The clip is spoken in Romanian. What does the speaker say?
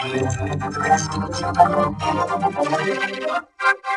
Thank you.